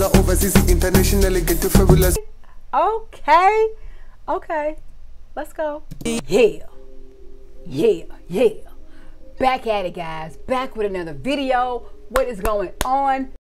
Cause I overseas internationally get to fabulous. Okay. Okay. Let's go. Yeah. Yeah. Yeah. Back at it, guys. Back with another video. What is going on?